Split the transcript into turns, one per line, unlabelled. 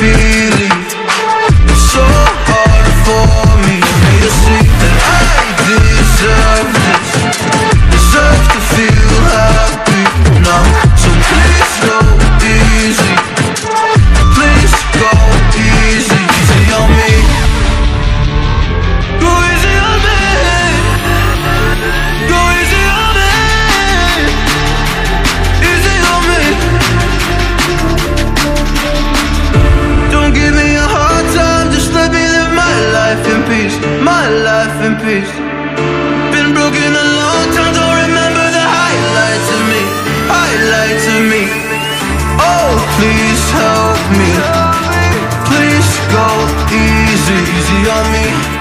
be memories. Been broken a long time, don't remember the highlights of me. Highlights of me. Oh, please help me. Please go easy, easy on me.